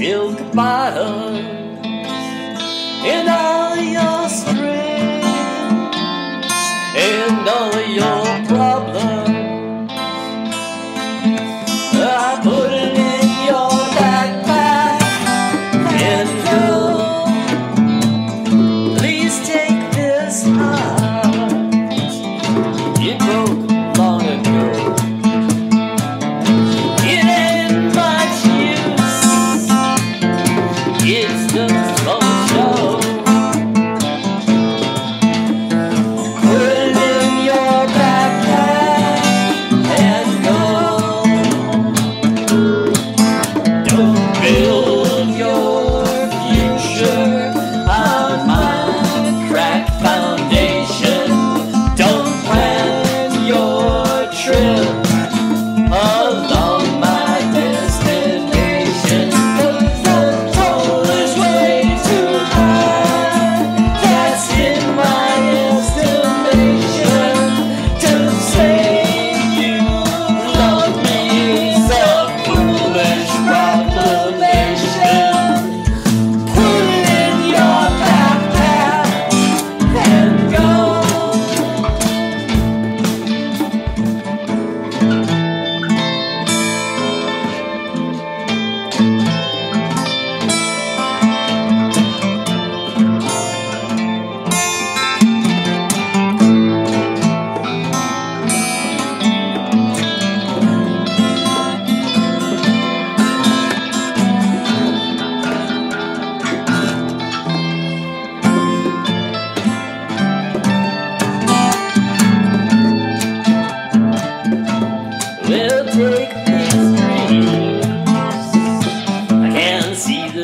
silk bottom. trail.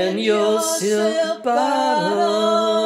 in your silk bottle.